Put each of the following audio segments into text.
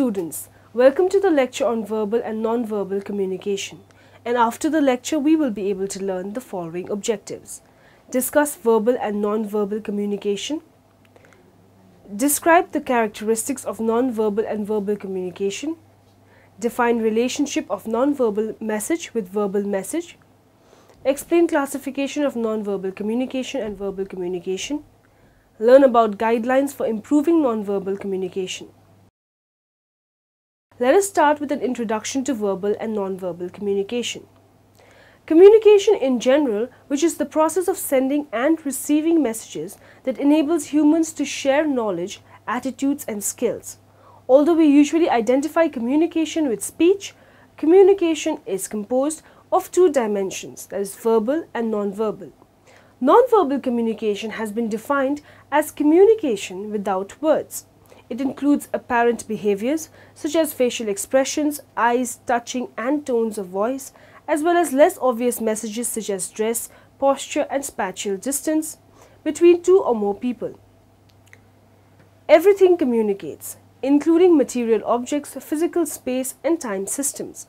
Students, welcome to the lecture on verbal and non-verbal communication. And after the lecture, we will be able to learn the following objectives. Discuss verbal and non-verbal communication. Describe the characteristics of non-verbal and verbal communication. Define relationship of non-verbal message with verbal message. Explain classification of non-verbal communication and verbal communication. Learn about guidelines for improving non-verbal communication. Let us start with an introduction to verbal and non-verbal communication. Communication in general, which is the process of sending and receiving messages that enables humans to share knowledge, attitudes and skills. Although we usually identify communication with speech, communication is composed of two dimensions, that is verbal and non-verbal. Non-verbal communication has been defined as communication without words. It includes apparent behaviors such as facial expressions, eyes, touching and tones of voice, as well as less obvious messages such as dress, posture and spatial distance between two or more people. Everything communicates, including material objects, physical space and time systems.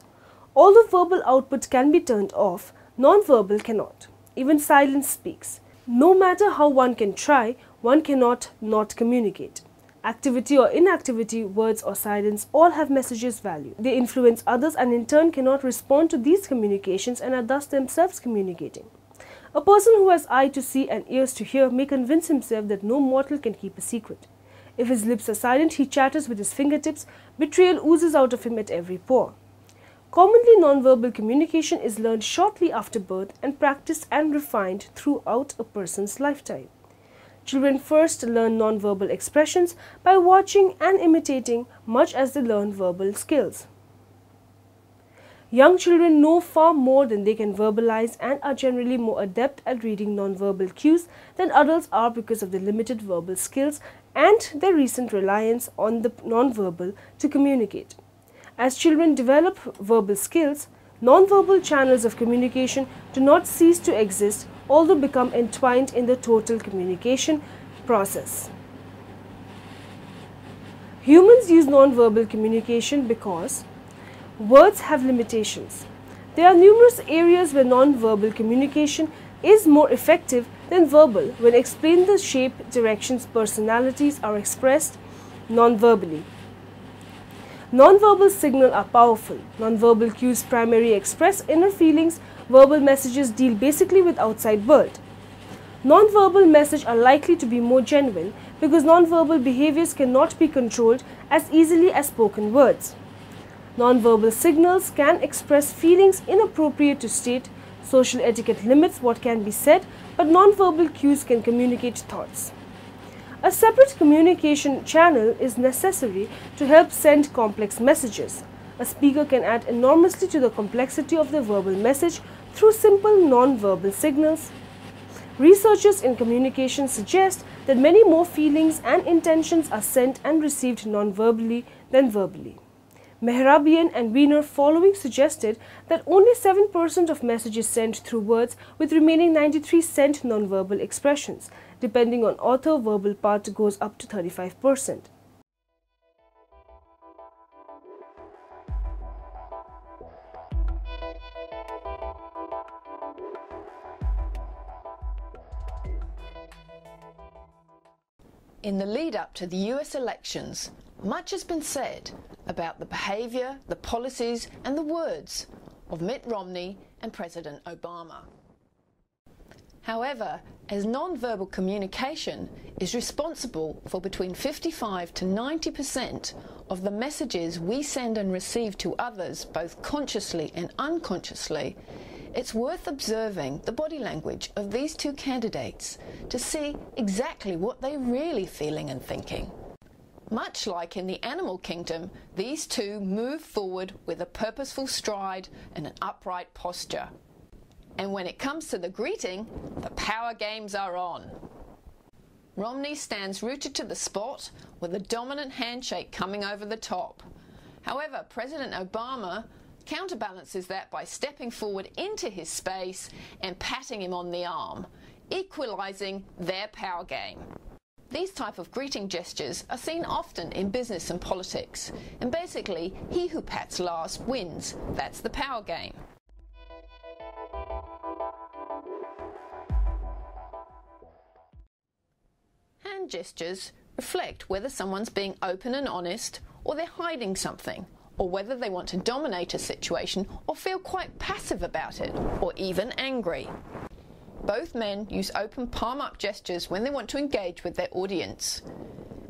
Although verbal output can be turned off, non-verbal cannot. Even silence speaks. No matter how one can try, one cannot not communicate. Activity or inactivity, words or silence all have messages value. They influence others and in turn cannot respond to these communications and are thus themselves communicating. A person who has eye to see and ears to hear may convince himself that no mortal can keep a secret. If his lips are silent, he chatters with his fingertips, betrayal oozes out of him at every pore. Commonly nonverbal communication is learned shortly after birth and practiced and refined throughout a person's lifetime. Children first learn nonverbal expressions by watching and imitating much as they learn verbal skills. Young children know far more than they can verbalize and are generally more adept at reading nonverbal cues than adults are because of their limited verbal skills and their recent reliance on the nonverbal to communicate. As children develop verbal skills, nonverbal channels of communication do not cease to exist although become entwined in the total communication process. Humans use nonverbal communication because words have limitations. There are numerous areas where nonverbal communication is more effective than verbal when explained the shape, directions, personalities are expressed nonverbally. Nonverbal signals are powerful. Nonverbal cues primarily express inner feelings. Verbal messages deal basically with outside world. Nonverbal messages are likely to be more genuine because nonverbal behaviors cannot be controlled as easily as spoken words. Nonverbal signals can express feelings inappropriate to state. Social etiquette limits what can be said, but nonverbal cues can communicate thoughts. A separate communication channel is necessary to help send complex messages. A speaker can add enormously to the complexity of the verbal message through simple non-verbal signals. Researchers in communication suggest that many more feelings and intentions are sent and received non-verbally than verbally. Mehrabian and Wiener following suggested that only 7% of messages sent through words with remaining 93 sent nonverbal expressions. Depending on author, verbal part goes up to 35%. In the lead up to the US elections, much has been said about the behaviour, the policies and the words of Mitt Romney and President Obama. However, as non-verbal communication is responsible for between 55 to 90% of the messages we send and receive to others, both consciously and unconsciously, it's worth observing the body language of these two candidates to see exactly what they're really feeling and thinking. Much like in the animal kingdom, these two move forward with a purposeful stride and an upright posture. And when it comes to the greeting, the power games are on. Romney stands rooted to the spot with a dominant handshake coming over the top. However, President Obama counterbalances that by stepping forward into his space and patting him on the arm, equalising their power game. These type of greeting gestures are seen often in business and politics, and basically, he who pats last wins. That's the power game. Hand gestures reflect whether someone's being open and honest, or they're hiding something, or whether they want to dominate a situation or feel quite passive about it, or even angry. Both men use open palm up gestures when they want to engage with their audience.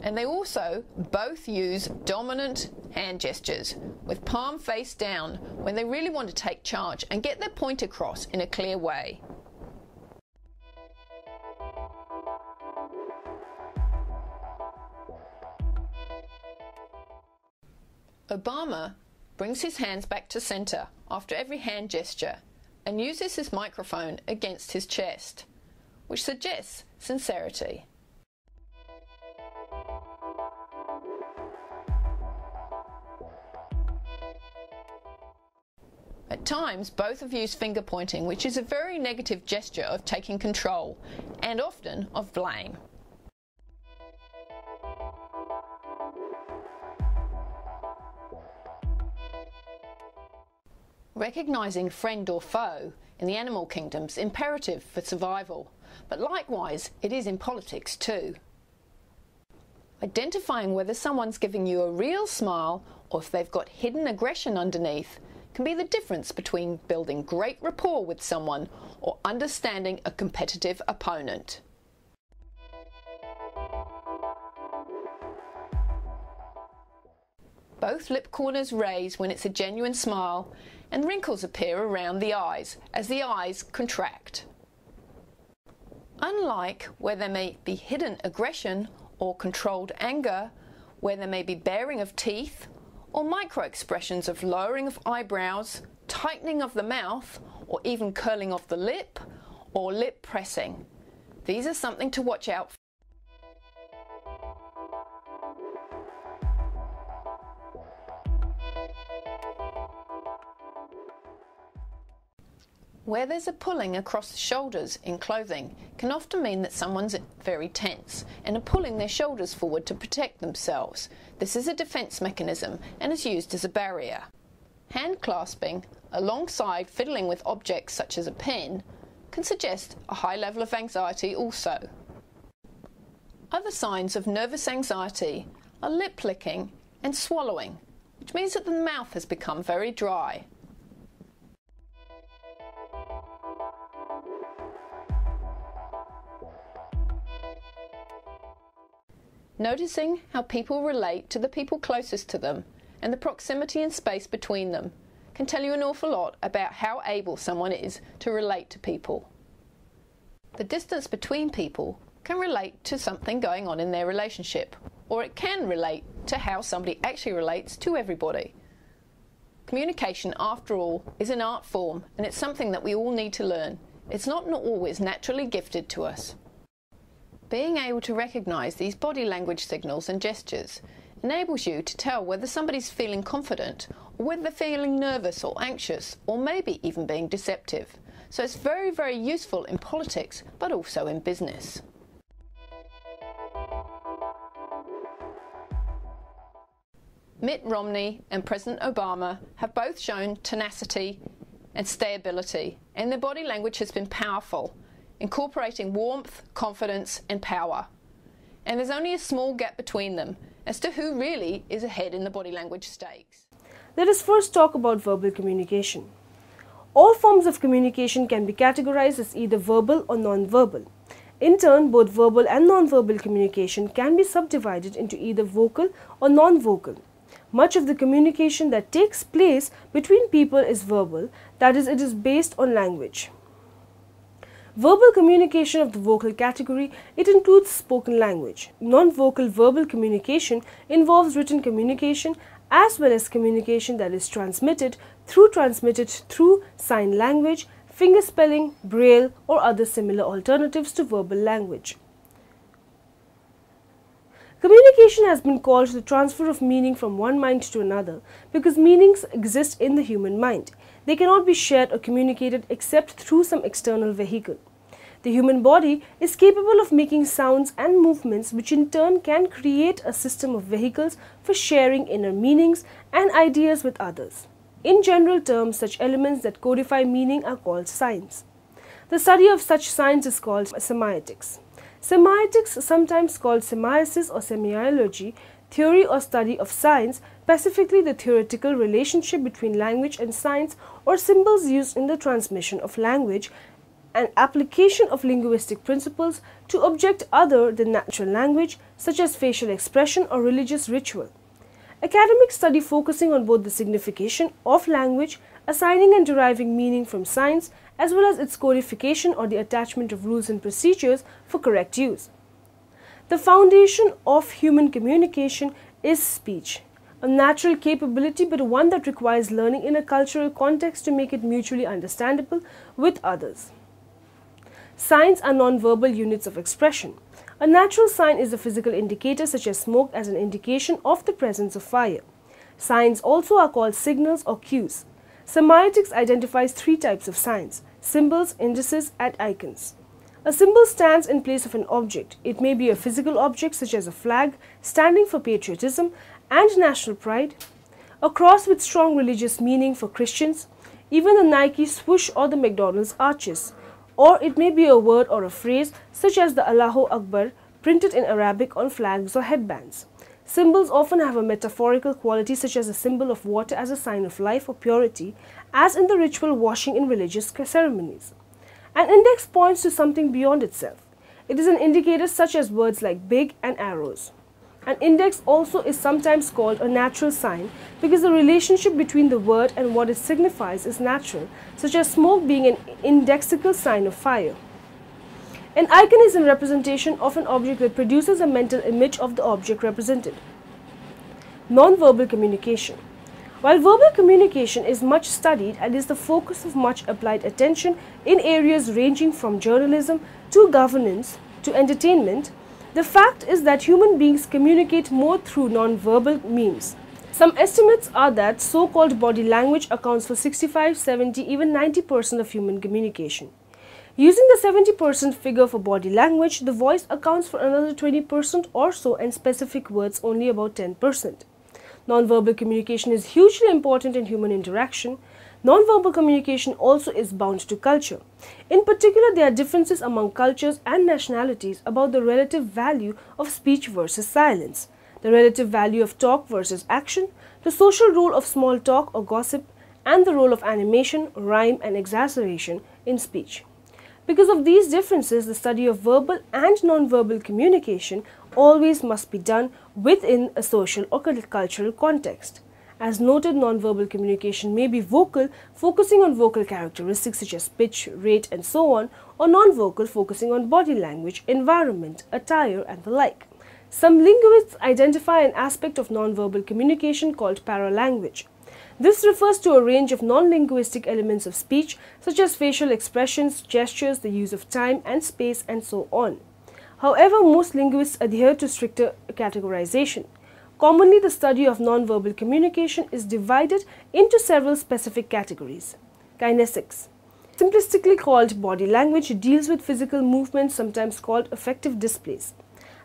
And they also both use dominant hand gestures with palm face down when they really want to take charge and get their point across in a clear way. Obama brings his hands back to center after every hand gesture and uses his microphone against his chest, which suggests sincerity. At times, both have used finger pointing, which is a very negative gesture of taking control and often of blame. Recognising friend or foe in the animal kingdom is imperative for survival, but likewise it is in politics too. Identifying whether someone's giving you a real smile or if they've got hidden aggression underneath can be the difference between building great rapport with someone or understanding a competitive opponent. Both lip corners raise when it's a genuine smile and wrinkles appear around the eyes as the eyes contract. Unlike where there may be hidden aggression or controlled anger, where there may be baring of teeth or micro expressions of lowering of eyebrows, tightening of the mouth, or even curling of the lip or lip pressing. These are something to watch out for. Where there's a pulling across the shoulders in clothing can often mean that someone's very tense and are pulling their shoulders forward to protect themselves. This is a defense mechanism and is used as a barrier. Hand clasping, alongside fiddling with objects such as a pen, can suggest a high level of anxiety also. Other signs of nervous anxiety are lip licking and swallowing, which means that the mouth has become very dry. Noticing how people relate to the people closest to them and the proximity and space between them can tell you an awful lot about how able someone is to relate to people. The distance between people can relate to something going on in their relationship, or it can relate to how somebody actually relates to everybody. Communication, after all, is an art form and it's something that we all need to learn. It's not always naturally gifted to us. Being able to recognise these body language signals and gestures enables you to tell whether somebody's feeling confident or whether they're feeling nervous or anxious or maybe even being deceptive. So it's very, very useful in politics but also in business. Mitt Romney and President Obama have both shown tenacity and stability, and their body language has been powerful incorporating warmth, confidence, and power. And there's only a small gap between them as to who really is ahead in the body language stakes. Let us first talk about verbal communication. All forms of communication can be categorized as either verbal or non-verbal. In turn, both verbal and non-verbal communication can be subdivided into either vocal or non-vocal. Much of the communication that takes place between people is verbal, that is, it is based on language. Verbal communication of the vocal category, it includes spoken language. Non-vocal verbal communication involves written communication as well as communication that is transmitted through transmitted through sign language, finger spelling, braille or other similar alternatives to verbal language. Communication has been called the transfer of meaning from one mind to another because meanings exist in the human mind. They cannot be shared or communicated except through some external vehicle. The human body is capable of making sounds and movements which in turn can create a system of vehicles for sharing inner meanings and ideas with others. In general terms, such elements that codify meaning are called signs. The study of such signs is called semiotics. Semiotics, sometimes called semiosis or semiology, theory or study of signs, specifically the theoretical relationship between language and signs or symbols used in the transmission of language and application of linguistic principles to object other than natural language such as facial expression or religious ritual. Academic study focusing on both the signification of language, assigning and deriving meaning from signs, as well as its codification or the attachment of rules and procedures for correct use. The foundation of human communication is speech, a natural capability but one that requires learning in a cultural context to make it mutually understandable with others. Signs are non-verbal units of expression. A natural sign is a physical indicator such as smoke as an indication of the presence of fire. Signs also are called signals or cues. Semiotics identifies three types of signs, symbols, indices and icons. A symbol stands in place of an object. It may be a physical object such as a flag standing for patriotism and national pride, a cross with strong religious meaning for Christians, even the Nike swoosh or the McDonald's arches, or it may be a word or a phrase such as the Allahu Akbar printed in Arabic on flags or headbands. Symbols often have a metaphorical quality such as a symbol of water as a sign of life or purity, as in the ritual washing in religious ceremonies. An index points to something beyond itself. It is an indicator such as words like big and arrows. An index also is sometimes called a natural sign because the relationship between the word and what it signifies is natural, such as smoke being an indexical sign of fire. An icon is a representation of an object that produces a mental image of the object represented. Non-verbal communication. While verbal communication is much studied and is the focus of much applied attention in areas ranging from journalism to governance to entertainment, the fact is that human beings communicate more through non-verbal means. Some estimates are that so-called body language accounts for 65, 70, even 90% of human communication. Using the 70% figure for body language, the voice accounts for another 20% or so and specific words only about 10%. Nonverbal communication is hugely important in human interaction. Nonverbal communication also is bound to culture. In particular, there are differences among cultures and nationalities about the relative value of speech versus silence, the relative value of talk versus action, the social role of small talk or gossip, and the role of animation, rhyme, and exaggeration in speech. Because of these differences, the study of verbal and nonverbal communication always must be done within a social or cultural context. As noted, nonverbal communication may be vocal, focusing on vocal characteristics such as pitch, rate, and so on, or non-vocal, focusing on body language, environment, attire, and the like. Some linguists identify an aspect of nonverbal communication called paralanguage. This refers to a range of non-linguistic elements of speech such as facial expressions, gestures, the use of time and space and so on. However, most linguists adhere to stricter categorization. Commonly, the study of nonverbal communication is divided into several specific categories. Kinesics, simplistically called body language, deals with physical movements sometimes called affective displays.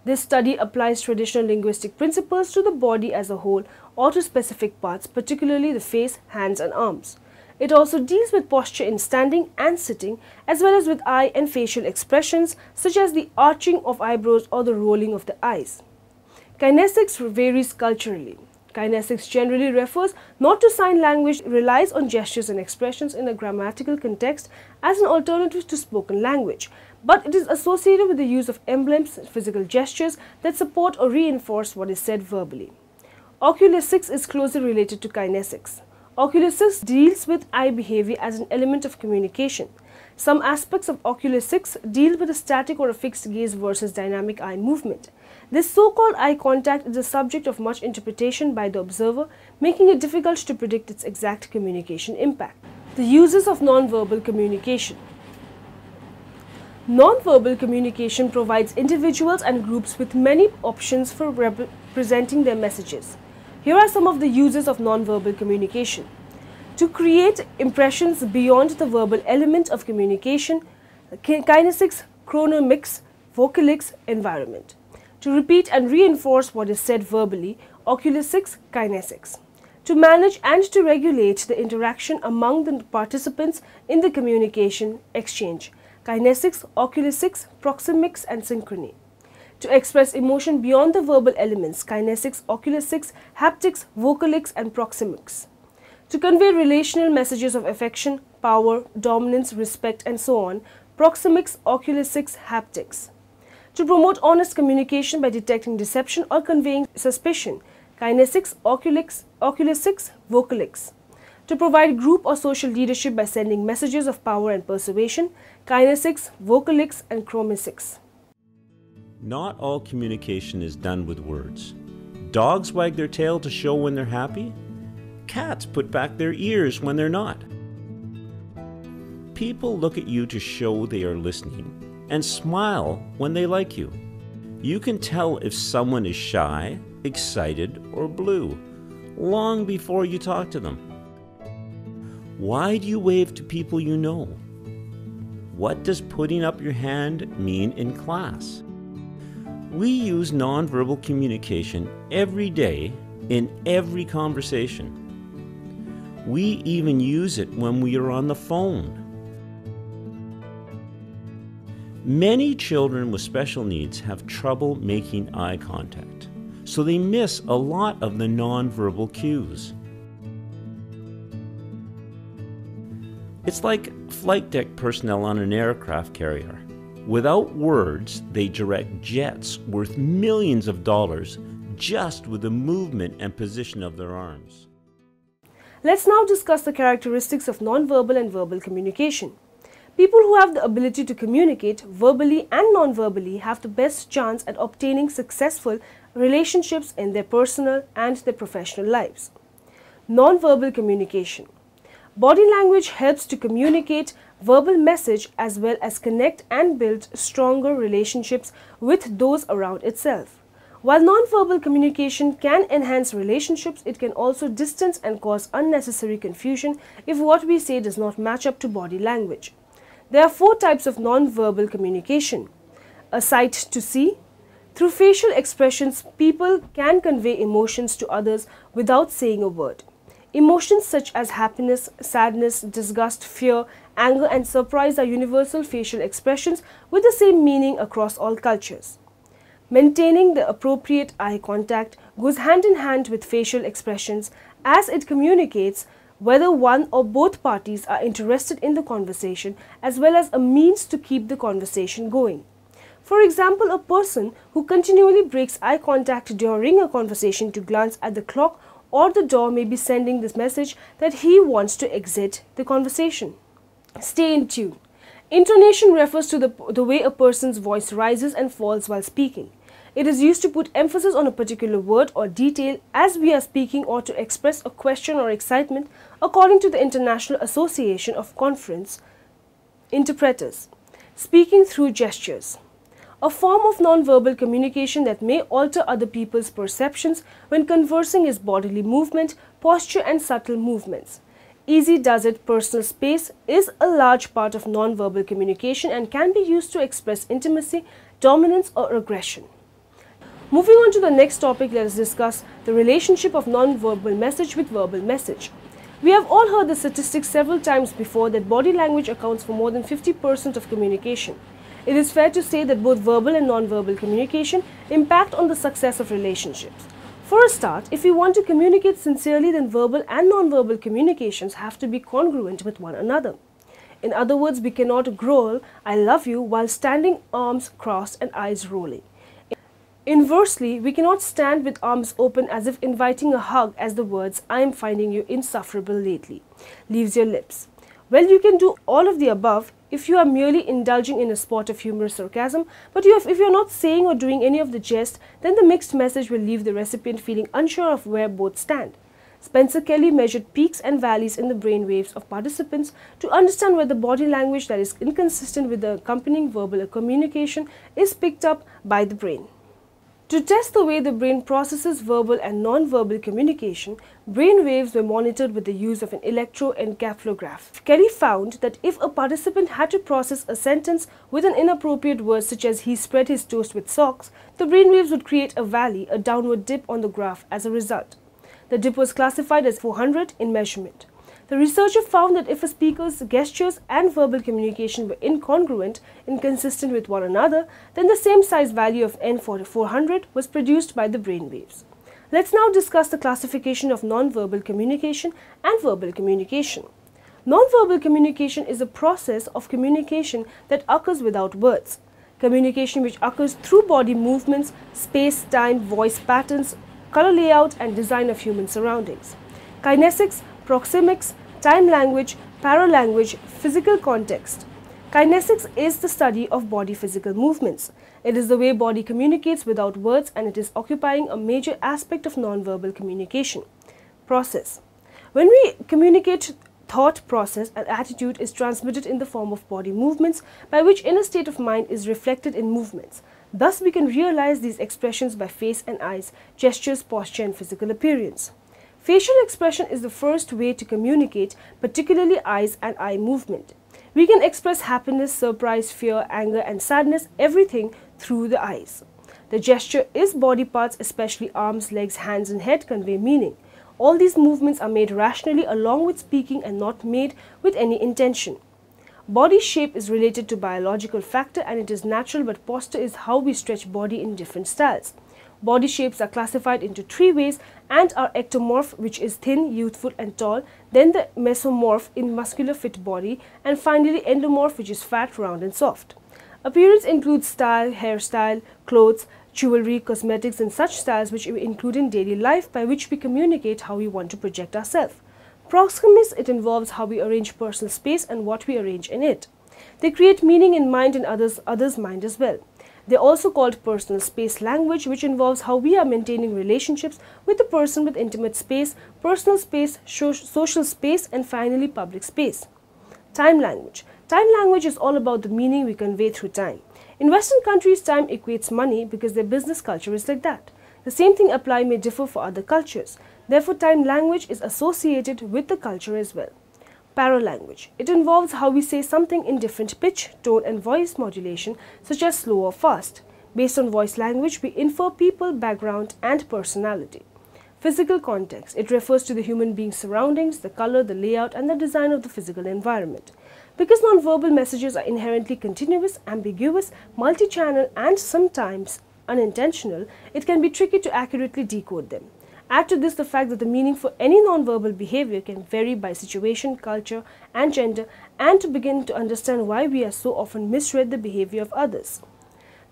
This study applies traditional linguistic principles to the body as a whole or to specific parts, particularly the face, hands and arms. It also deals with posture in standing and sitting, as well as with eye and facial expressions, such as the arching of eyebrows or the rolling of the eyes. Kinesics varies culturally. Kinesics generally refers not to sign language, relies on gestures and expressions in a grammatical context as an alternative to spoken language, but it is associated with the use of emblems, and physical gestures that support or reinforce what is said verbally. Oculesics is closely related to kinesics. Oculesics deals with eye behavior as an element of communication. Some aspects of oculesics deal with a static or a fixed gaze versus dynamic eye movement. This so-called eye contact is the subject of much interpretation by the observer, making it difficult to predict its exact communication impact. The uses of nonverbal communication. Nonverbal communication provides individuals and groups with many options for representing their messages. Here are some of the uses of nonverbal communication. To create impressions beyond the verbal element of communication, kinesics, chronemics, vocalics, environment. To repeat and reinforce what is said verbally, oculesics, kinesics. To manage and to regulate the interaction among the participants in the communication exchange, kinesics, oculesics, proxemics and synchrony. To express emotion beyond the verbal elements, kinesics, oculesics, haptics, vocalics and proxemics. To convey relational messages of affection, power, dominance, respect and so on, proxemics, oculesics, haptics. To promote honest communication by detecting deception or conveying suspicion, kinesics, oculics, oculesics, vocalics. To provide group or social leadership by sending messages of power and persuasion, kinesics, vocalics and chromesics. Not all communication is done with words. Dogs wag their tail to show when they're happy. Cats put back their ears when they're not. People look at you to show they are listening and smile when they like you. You can tell if someone is shy, excited, or blue long before you talk to them. Why do you wave to people you know? What does putting up your hand mean in class? We use nonverbal communication every day in every conversation. We even use it when we are on the phone. Many children with special needs have trouble making eye contact, so they miss a lot of the nonverbal cues. It's like flight deck personnel on an aircraft carrier. Without words, they direct jets worth millions of dollars just with the movement and position of their arms. Let's now discuss the characteristics of nonverbal and verbal communication. People who have the ability to communicate verbally and non-verbally have the best chance at obtaining successful relationships in their personal and their professional lives. Non-verbal communication. Body language helps to communicate verbal message as well as connect and build stronger relationships with those around itself. While non-verbal communication can enhance relationships, it can also distance and cause unnecessary confusion if what we say does not match up to body language. There are four types of non-verbal communication. A sight to see. Through facial expressions, people can convey emotions to others without saying a word. Emotions such as happiness, sadness, disgust, fear, anger and surprise are universal facial expressions with the same meaning across all cultures. Maintaining the appropriate eye contact goes hand in hand with facial expressions as it communicates whether one or both parties are interested in the conversation as well as a means to keep the conversation going. For example, a person who continually breaks eye contact during a conversation to glance at the clock or the door may be sending this message that he wants to exit the conversation. Stay in tune. Intonation refers to the, the way a person's voice rises and falls while speaking. It is used to put emphasis on a particular word or detail as we are speaking or to express a question or excitement according to the International Association of Conference Interpreters. Speaking through gestures. A form of nonverbal communication that may alter other people's perceptions when conversing is bodily movement, posture and subtle movements. Easy does it personal space is a large part of nonverbal communication and can be used to express intimacy, dominance or aggression. Moving on to the next topic, let us discuss the relationship of non-verbal message with verbal message. We have all heard the statistics several times before that body language accounts for more than 50% of communication. It is fair to say that both verbal and non-verbal communication impact on the success of relationships. For a start, if we want to communicate sincerely, then verbal and non-verbal communications have to be congruent with one another. In other words, we cannot growl, I love you, while standing arms crossed and eyes rolling. Inversely, we cannot stand with arms open as if inviting a hug as the words, I am finding you insufferable lately, leaves your lips. Well, you can do all of the above if you are merely indulging in a spot of humorous sarcasm, but you have, if you are not saying or doing any of the jest, then the mixed message will leave the recipient feeling unsure of where both stand. Spencer Kelly measured peaks and valleys in the brain waves of participants to understand whether body language that is inconsistent with the accompanying verbal communication is picked up by the brain. To test the way the brain processes verbal and non-verbal communication, brain waves were monitored with the use of an electroencephalograph. Kelly found that if a participant had to process a sentence with an inappropriate word such as he spread his toast with socks, the brain waves would create a valley, a downward dip on the graph as a result. The dip was classified as 400 in measurement. The researcher found that if a speaker's gestures and verbal communication were incongruent, inconsistent with one another, then the same size value of N400 was produced by the brainwaves. Let's now discuss the classification of nonverbal communication and verbal communication. Nonverbal communication is a process of communication that occurs without words. Communication which occurs through body movements, space, time, voice patterns, color layout and design of human surroundings. Kinesics proxemics, time language, paralanguage, physical context. Kinesics is the study of body physical movements. It is the way body communicates without words and it is occupying a major aspect of nonverbal communication. Process. When we communicate thought process and attitude is transmitted in the form of body movements by which inner state of mind is reflected in movements. Thus we can realize these expressions by face and eyes, gestures, posture and physical appearance. Facial expression is the first way to communicate, particularly eyes and eye movement. We can express happiness, surprise, fear, anger and sadness, everything through the eyes. The gesture is body parts, especially arms, legs, hands and head convey meaning. All these movements are made rationally along with speaking and not made with any intention. Body shape is related to biological factor and it is natural but posture is how we stretch body in different styles. Body shapes are classified into three ways and are ectomorph which is thin, youthful and tall, then the mesomorph in muscular fit body and finally endomorph which is fat, round and soft. Appearance includes style, hairstyle, clothes, jewelry, cosmetics and such styles which we include in daily life by which we communicate how we want to project ourselves. Proxemics, it involves how we arrange personal space and what we arrange in it. They create meaning in mind and others' others' mind as well. They're also called personal space language, which involves how we are maintaining relationships with the person with intimate space, personal space, social space, and finally public space. Time language. Time language is all about the meaning we convey through time. In Western countries, time equates money because their business culture is like that. The same thing apply may differ for other cultures. Therefore, time language is associated with the culture as well. Paralanguage. It involves how we say something in different pitch, tone and voice modulation such as slow or fast. Based on voice language, we infer people, background and personality. Physical context. It refers to the human being's surroundings, the color, the layout and the design of the physical environment. Because nonverbal messages are inherently continuous, ambiguous, multi-channel and sometimes unintentional, it can be tricky to accurately decode them. Add to this the fact that the meaning for any nonverbal behavior can vary by situation, culture, and gender, and to begin to understand why we are so often misread the behavior of others.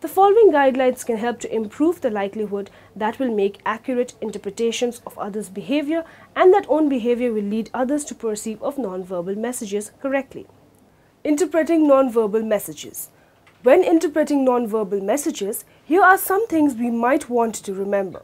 The following guidelines can help to improve the likelihood that will make accurate interpretations of others' behavior and that own behavior will lead others to perceive of nonverbal messages correctly. Interpreting nonverbal messages. When interpreting nonverbal messages, here are some things we might want to remember.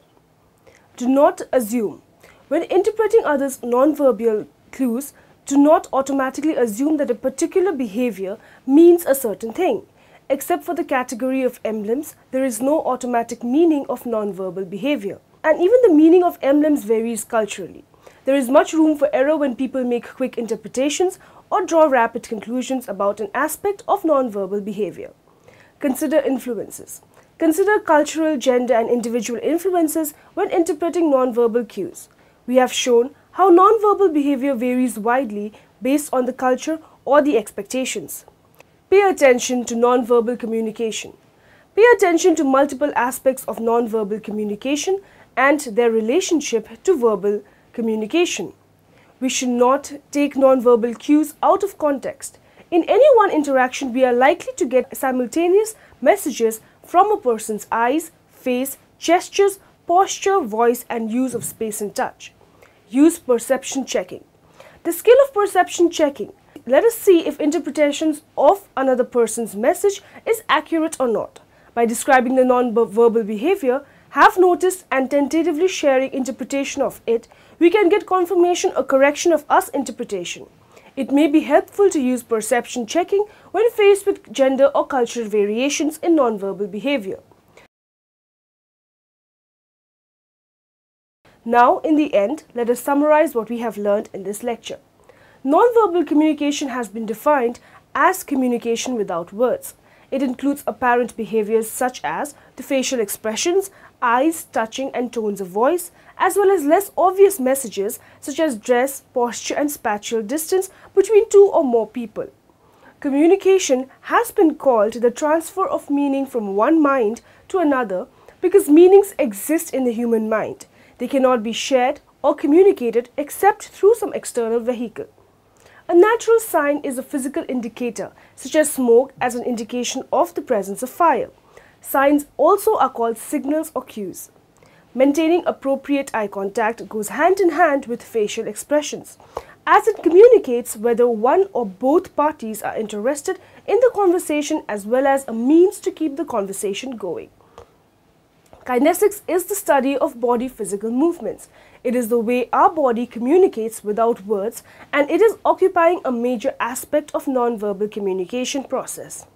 Do not assume. When interpreting others' nonverbal clues, do not automatically assume that a particular behavior means a certain thing. Except for the category of emblems, there is no automatic meaning of nonverbal behavior. And even the meaning of emblems varies culturally. There is much room for error when people make quick interpretations or draw rapid conclusions about an aspect of nonverbal behavior. Consider influences. Consider cultural, gender and individual influences when interpreting nonverbal cues. We have shown how nonverbal behavior varies widely based on the culture or the expectations. Pay attention to nonverbal communication. Pay attention to multiple aspects of nonverbal communication and their relationship to verbal communication. We should not take nonverbal cues out of context. In any one interaction, we are likely to get simultaneous messages from a person's eyes, face, gestures, posture, voice and use of space and touch. Use perception checking. The skill of perception checking. Let us see if interpretations of another person's message is accurate or not. By describing the non-verbal behavior, have noticed and tentatively sharing interpretation of it, we can get confirmation or correction of us interpretation. It may be helpful to use perception checking when faced with gender or cultural variations in nonverbal behavior. Now, in the end, let us summarize what we have learned in this lecture. Nonverbal communication has been defined as communication without words. It includes apparent behaviors such as the facial expressions, eyes, touching and tones of voice, as well as less obvious messages such as dress, posture and spatial distance between two or more people. Communication has been called the transfer of meaning from one mind to another because meanings exist in the human mind. They cannot be shared or communicated except through some external vehicle. A natural sign is a physical indicator, such as smoke as an indication of the presence of fire. Signs also are called signals or cues. Maintaining appropriate eye contact goes hand in hand with facial expressions, as it communicates whether one or both parties are interested in the conversation as well as a means to keep the conversation going. Kinesics is the study of body physical movements. It is the way our body communicates without words and it is occupying a major aspect of non-verbal communication process.